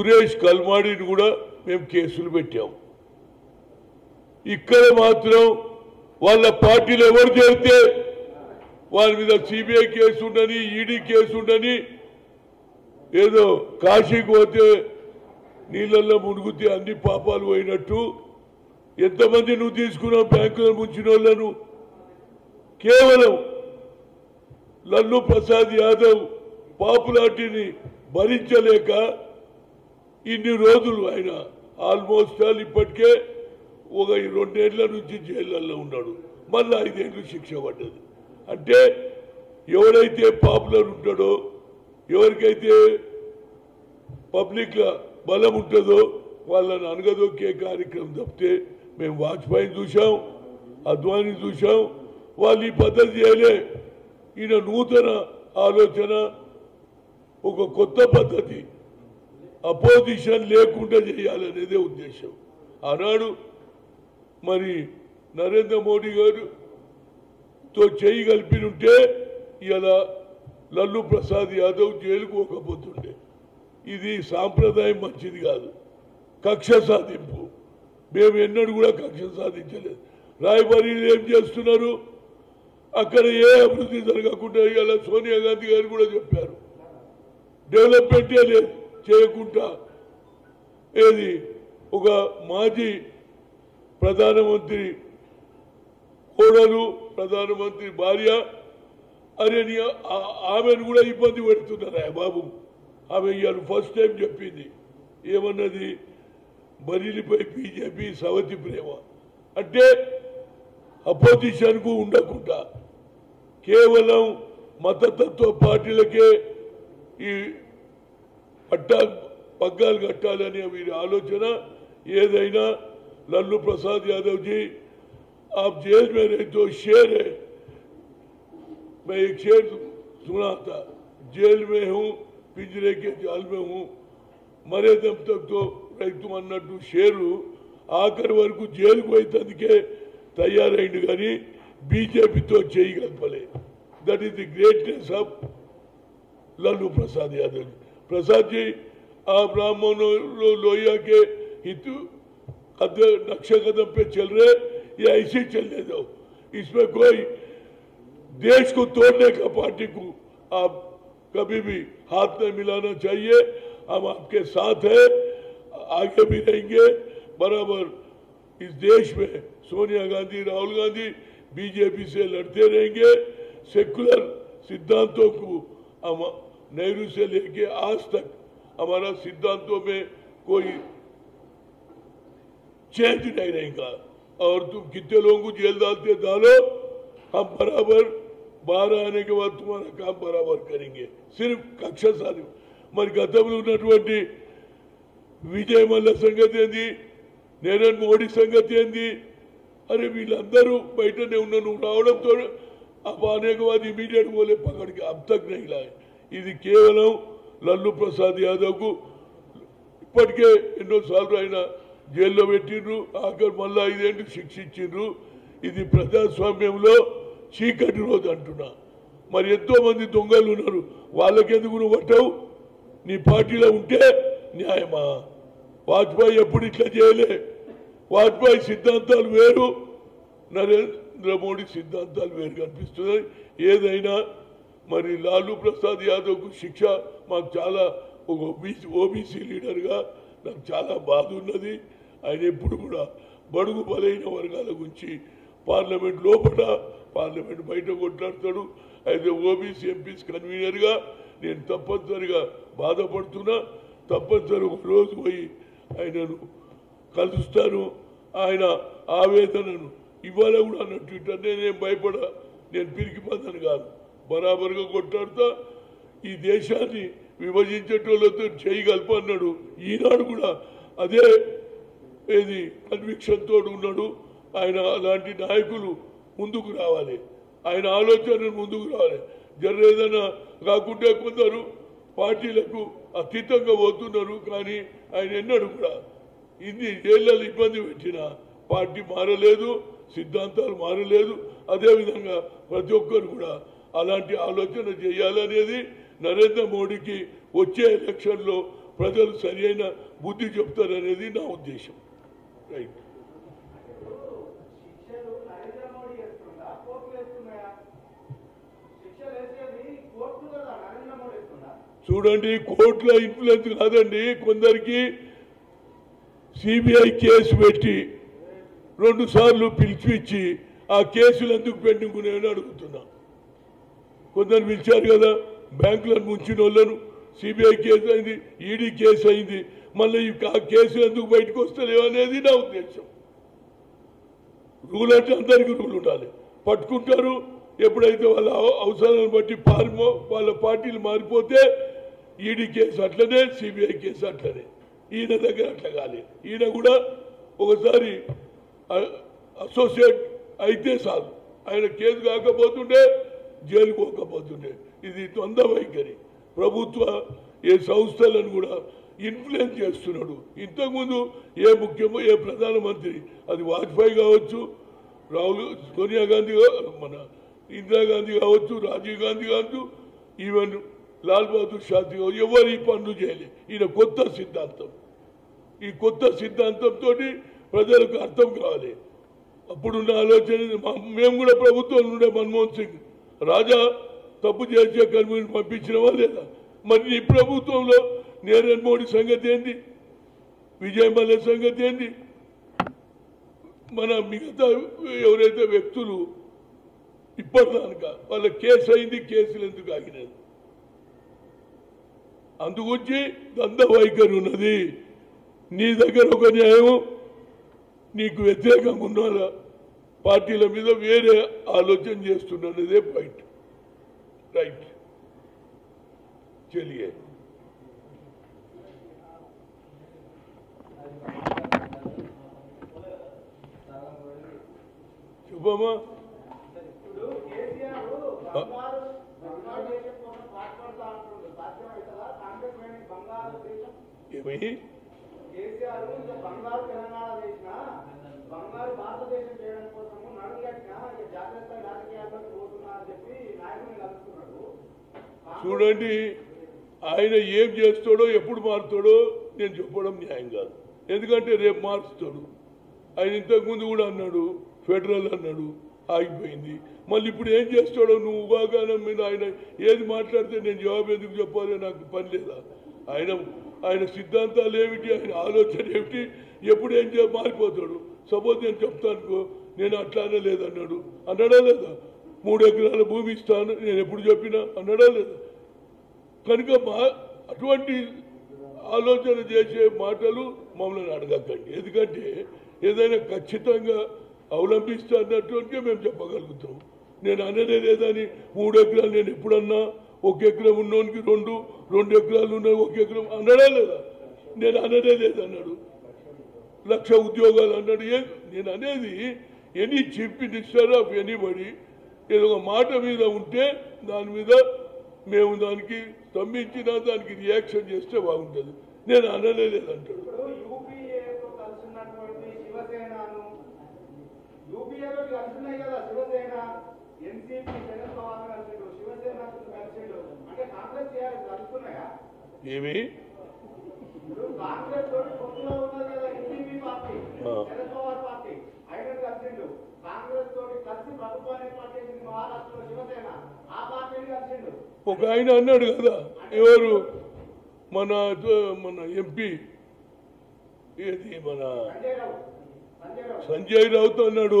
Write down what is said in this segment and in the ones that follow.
సురేష్ కల్మాడిని కూడా మేము కేసులు పెట్టాము. ఇక్కడ మాత్రం వాళ్ళ పార్టీలు ఎవరు చేరితే వాళ్ళ మీద సిబిఐ కేసు ఉండని ఈడీ కేసు ఉండని ఏదో కాశీకి పోతే నీళ్ళల్లో మునుగుతే అన్ని పాపాలు పోయినట్టు ఎంతమంది నువ్వు తీసుకున్నావు బ్యాంకులో ముంచిన వాళ్ళను కేవలం లల్లు ప్రసాద్ యాదవ్ పాపులారిటీని భరించలేక ఇన్ని రోజులు ఆయన ఆల్మోస్ట్ ఆల్ ఇప్పటికే ఒక రెండేళ్ళ నుంచి జైళ్ళల్లో ఉన్నాడు. మళ్ళీ ఐదేళ్ళు శిక్ష పడ్డది. అంటే ఎవరైతే పాపులర్ ఉంటాడో ఎవరికైతే పబ్లిక్ బలం ఉంటుందో వాళ్ళని అనగదొక్కే కార్యక్రమం తప్పితే మేము వాజ్పేయిని చూసాం అద్వాని చూసాం వాళ్ళు ఈ పద్ధతి చేయలే. ఈయన నూతన ఆలోచన ఒక కొత్త పద్ధతి. అపోజిషన్ లేకుండా చేయాలనేదే ఉద్దేశం. ఆనాడు మరి నరేంద్ర మోడీ గారుతో చేయి కలిపినుంటే ఇలా లల్లు ప్రసాద్ యాదవ్ జైలుకు పోకపోతుండే. ఇది సాంప్రదాయం మంచిది కాదు. కక్ష సాధింపు. మేము ఎన్నడూ కూడా కక్ష సాధించలేదు. రాయబరీలు ఏం చేస్తున్నారు? అక్కడ ఏ అభివృద్ధి జరగకుండా ఇలా సోనియా గాంధీ గారు కూడా చెప్పారు. డెవలప్మెంటే లేదు. చేయకుండా ఏది ఒక మాజీ ప్రధానమంత్రి కోడలు ప్రధానమంత్రి భార్య అరే ఆమెను కూడా ఇబ్బంది పెడుతున్నారా బాబు. ఆమె ఇవాళ ఫస్ట్ టైం చెప్పింది. ఏమన్నది? బరిలిపై బీజేపీ సవతి ప్రేమ. అంటే అపోజిషన్కు ఉండకుండా కేవలం మతతత్వ పార్టీలకే ఈ పట్టా పగ్గాలు కట్టాలనే వీరి ఆలోచన ఏదైనా లల్లు प्रसाद यादव जी आप जेल में रहे तो शेर है मैं एक शेर सुना था जेल में हूँ पिंजरे के जाल में हूँ మరే దమ్ తక్ తో రైతు అన్నట్టు షేరు ఆఖరి వరకు జైలుకు పోయేందుకే తయారైండు కానీ బీజేపీతో చేయగలపలే that is the greatness of Lalu Prasad Yadav ji Prasad ji आप राम लोहिया के हित कद नक्शे कदम पे चल रहे या ऐसे चलने दो। इसमें कोई देश को तोड़ने का पार्टी को आप कभी भी हाथ नहीं मिलाना चाहिए। हम आपके साथ हैं, आगे भी रहेंगे। बराबर इस देश में सोनिया गांधी, राहुल गांधी बीजेपी से लड़ते रहेंगे। सेकुलर सिद्धांतों को हम नेहरू से लेके आज तक हमारा सिद्धांतों में कोई चेंज नहीं रहेगा और तुम कितने लोगों को जेल डालते डालो हम बराबर बाहर आने के बाद तुम्हारा काम बराबर करेंगे सिर्फ కక్ష సాధి మరి గతంలో ఉన్నటువంటి విజయ్ మల్ల సంగతి ఏంది నరేంద్ర మోడీ సంగతి ఏంది అరే వీళ్ళందరూ బయటనే ఉన్న నువ్వు రావడంతో अब आने के बाद इमीडिएट बोले पकड़ ఇది కేవలం లల్లు ప్రసాద్ యాదవ్కు ఇప్పటికే ఎన్నోసార్లు ఆయన జైల్లో పెట్టిండ్రు ఆఖరి మళ్ళా ఐదేంటికి శిక్ష ఇచ్చిండ్రు ఇది ప్రజాస్వామ్యంలో చీకటి రోజు అంటున్నా. మరి ఎంతో మంది దొంగలు ఉన్నారు వాళ్ళకెందుకు నువ్వు పట్టవు? నీ పార్టీలో ఉంటే న్యాయమా? వాజ్పేయి ఎప్పుడు ఇట్లా చేయలే? వాజ్పేయి సిద్ధాంతాలు వేరు నరేంద్ర మోడీ సిద్ధాంతాలు వేరు కనిపిస్తున్నాయి ఏదైనా మరి లాలూ ప్రసాద్ యాదవ్కు శిక్ష మాకు చాలా ఒక ఓబీసీ ఓబీసీ లీడర్గా నాకు చాలా బాధ ఉన్నది. ఆయన ఎప్పుడు కూడా బడుగు బలైన వర్గాల గురించి పార్లమెంట్ లోపల పార్లమెంట్ బయట కొట్లాడతాడు. అయితే ఓబీసీ ఎంపీస్ కన్వీనర్గా నేను తప్పనిసరిగా బాధపడుతున్నా. తప్పనిసరి ఒక రోజు పోయి ఆయనను కలుస్తాను. ఆయన ఆవేదనను ఇవాళ కూడా అన్నట్టు ఇట్లా నేనేం భయపడ నేను పిరికిపోతాను కాదు. బరాబర్గా కొట్టాడుతా ఈ దేశాన్ని విభజించేటోళ్ళతో చేయి అన్నాడు. ఈనాడు కూడా అదే ఏది కన్విక్షన్తో ఉన్నాడు. ఆయన అలాంటి నాయకులు ముందుకు రావాలి. ఆయన ఆలోచనలు ముందుకు రావాలి. జర ఏదైనా కాకుంటే కొందరు పార్టీలకు అతీతంగా పోతున్నారు. కానీ ఆయన ఎన్నడు కూడా ఇన్ని ఏళ్ళలో ఇబ్బంది పెట్టిన పార్టీ మారలేదు సిద్ధాంతాలు మారలేదు. అదేవిధంగా ప్రతి ఒక్కరు కూడా అలాంటి ఆలోచన చేయాలనేది నరేంద్ర మోడీకి వచ్చే ఎలక్షన్లో ప్రజలు సరి అయిన బుద్ధి చెప్తారనేది నా ఉద్దేశం. రైట్. చూడండి కోర్టుల ఇన్ఫ్లుయెన్స్ కాదండి కొందరికి సిబిఐ కేసు పెట్టి రెండు సార్లు పిలిచిచ్చి ఆ కేసులు ఎందుకు పెండింగ్ ఉన్నాయని అడుగుతున్నా. కొందరు పిలిచారు కదా బ్యాంకులను ముంచిన వాళ్ళను సిబిఐ కేసు అయింది ఈడీ కేసు అయింది. మళ్ళీ ఆ కేసు ఎందుకు బయటకు వస్తలేవు అనేది నా ఉద్దేశం. రూల్ అంటే అందరికీ రూల్ ఉండాలి. పట్టుకుంటారు ఎప్పుడైతే వాళ్ళ అవసరాలను బట్టి పారిపో వాళ్ళ పార్టీలు మారిపోతే ఈడీ కేసు అట్లనే సిబిఐ కేసు అట్లనే. ఈయన దగ్గర అట్లా కాలేదు ఈయన కూడా ఒకసారి అసోసియేట్ అయితే చాలు ఆయన కేసు కాకపోతుండే జైలుకోకపోతుండే ఇది తొంద వైఖరి. ప్రభుత్వ ఏ సంస్థలను కూడా ఇన్ఫ్లుయెన్స్ చేస్తున్నాడు. ఇంతకుముందు ఏ ముఖ్యమో ఏ ప్రధానమంత్రి అది వాజ్పేయి కావచ్చు రాహుల్ సోనియా గాంధీ మన ఇందిరాగాంధీ కావచ్చు రాజీవ్ గాంధీ కావచ్చు ఈవెన్ లాల్ బహదూర్ శాస్త్రి కావచ్చు ఎవరు ఈ పనులు చేయలేదు ఈయన కొత్త సిద్ధాంతం. ఈ కొత్త సిద్ధాంతంతో ప్రజలకు అర్థం కావాలి. అప్పుడున్న ఆలోచన మా- మేము కూడా ప్రభుత్వం ఉండే మన్మోహన్ సింగ్ రాజా తప్పు చేసే కర్మీని పంపించినవా లేదా? మరి ఈ ప్రభుత్వంలో నీరన్ మోడీ సంగతి ఏంది? విజయ్ మల్య సంగతి ఏంది? మన మిగతా ఎవరైతే వ్యక్తులు ఇప్పటిదానిక వాళ్ళ కేసు అయింది కేసులు ఎందుకు ఆగినది అందుగురించి దంద వైఖరి ఉన్నది. నీ దగ్గర ఒక న్యాయం నీకు వ్యతిరేకంగా ఉన్నారా? పార్టీల మీద వేరే ఆలోచన చేస్తున్నదే పాయింట్ రైట్ చలియే చెప్పమ్మా ఇప్పుడు కేసీఆర్ బంగారు బంగారు దేశం కోసం పాటుపడతా అంటుండ్రు సాధ్యమవుతుందా కాంగ్రెస్ వేణి బంగారు దేశం ఏమి కేసీఆర్ ఇంకా బంగారు భారతదేశం చేయడం కోసము నడుగట్టిన జాగ్రత్త రాజకీయాల్లోకి పోతున్నా అని చెప్పి నాయకుని కలుపుతున్నాడు. చూడండి ఆయన ఏం చేస్తాడో ఎప్పుడు మారుతాడో నేను చెప్పడం న్యాయం కాదు. ఎందుకంటే రేపు మారుస్తాడు. ఆయన ఇంతకుముందు కూడా అన్నాడు ఫెడరల్ అన్నాడు ఆగిపోయింది. మళ్ళీ ఇప్పుడు ఏం చేస్తాడో నువ్వు ఉగాగానం మీద ఆయన ఏది మాట్లాడితే నేను జవాబు ఎందుకు చెప్పాలి నాకు పని లేదా? ఆయన ఆయన సిద్ధాంతాలు ఏమిటి ఆయన ఆలోచన ఏమిటి ఎప్పుడు ఏం చే మారిపోతాడు. సపోజ్ నేను చెప్తాను నేను అట్లానే లేదన్నాడు అన్నాడా. లేదా? మూడు ఎకరాల భూమి ఇస్తాను నేను ఎప్పుడు చెప్పినా అన్నాడా లేదా? కనుక మా అటువంటి ఆలోచన చేసే మాటలు మమ్మల్ని అడగకండి. ఎందుకంటే ఏదైనా ఖచ్చితంగా అవలంబిస్తా అన్నటువంటి మేము చెప్పగలుగుతాం. నేను అననే లేదని మూడు ఎకరాలు నేను ఎప్పుడన్నా ఒక ఎకరం ఉన్నోనికి రెండు రెండు ఎకరాలు ఉన్న ఒక ఎకరం అనడా లేదా? నేను అననే లేదన్నాడు లక్ష ఉద్యోగాలు అన్నాడు. నేను అనేది any chief minister of anybody ఏదో ఒక మాట మీద ఉంటే దాని మీద మేము దానికి స్తంభించినా దానికి రియాక్షన్ చేస్తే బాగుంటుంది. నేను అనలేదంటాడు ఇప్పుడు యూపీఏతో కలిసినటువంటి శివసేనను యూపీఏలో కలిసినాయి కదా శివసేన ఎన్సీపీ శరద్ పవార్ కలిసిండు శివసేన కలిసిండు అంటే కాంగ్రెస్ టీఆర్ఎస్ కలుస్తున్నాయా ఏమి? ఒక ఆయన అన్నాడు కదా ఎవరు? మన మన ఎంపీ. ఏది మన సంజయ్ రావు. సంజయ్ రావు. సంజయ్ రావుత్ అన్నాడు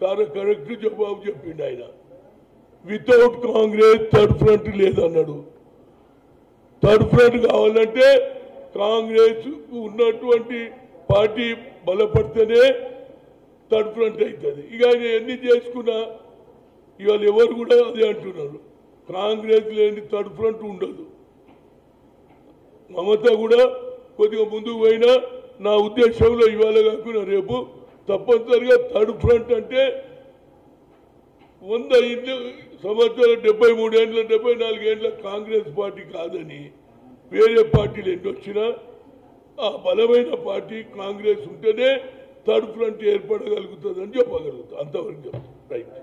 కారు కరెక్ట్ జవాబు చెప్పిండు ఆయన. వితౌట్ కాంగ్రెస్ థర్డ్ ఫ్రంట్ లేదన్నాడు. థర్డ్ ఫ్రంట్ కావాలంటే కాంగ్రెస్ ఉన్నటువంటి పార్టీ బలపడితేనే థర్డ్ ఫ్రంట్ అవుతుంది ఇక ఆయన ఎన్ని చేసుకున్నా ఇవాళ ఎవరు కూడా అదే అంటున్నారు. కాంగ్రెస్ లేని థర్డ్ ఫ్రంట్ ఉండదు. మమత కూడా కొద్దిగా ముందుకు పోయినా నా ఉద్దేశంలో ఇవాళ కాకుండా రేపు తప్పనిసరిగా థర్డ్ ఫ్రంట్ అంటే వంద ఇండ్లు సంవత్సరాలు డెబ్బై మూడేండ్ల డెబ్బై నాలుగేండ్ల కాంగ్రెస్ పార్టీ కాదని వేరే పార్టీలు ఎన్ని వచ్చినా ఆ బలమైన పార్టీ కాంగ్రెస్ ఉంటేనే థర్డ్ ఫ్రంట్ ఏర్పడగలుగుతుందని చెప్పగలుగుతాం. అంతవరకు చెప్తాం. రైట్